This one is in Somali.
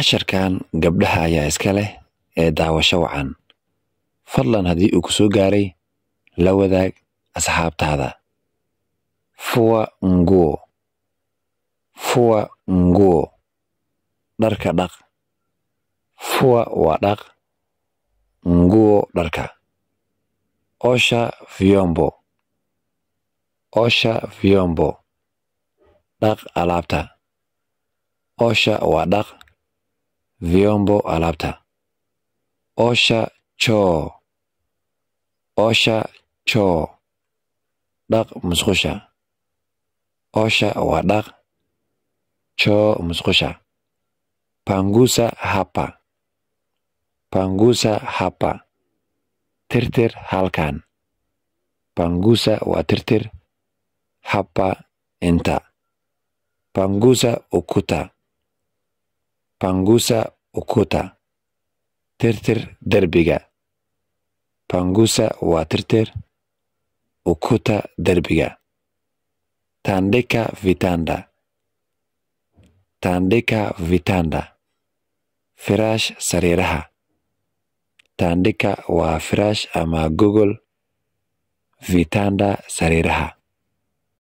casharkan gabdhaha ayaa iska leh ee daawasho wacan fadlan haddii uu ku soo gaaray la wadaag asxaabtaada. Fuwa nguo. Fuwa nguo. Dharka dhaq. Fuwa waa dhaq. Nguo dharka. Osha vyombo. Osha vyombo. Dhaq alaabta. Osha waa dhaq vyombo alaabta osha choo osha choo dhaq musqusha osha waa dhaq choo musqusha pangusa hapa. Pangusa hapa. Tirtir halkan. Pangusa waa tirtir. Hapa inta pangusa ukuta pangusa ukuta tirtir derbiga. Pangusa waa tirtir. Ukuta derbiga. Tandika vitanda. Tandika vitanda. Firaash sariiraha tandika waa firaash ama gogol vitanda sariiraha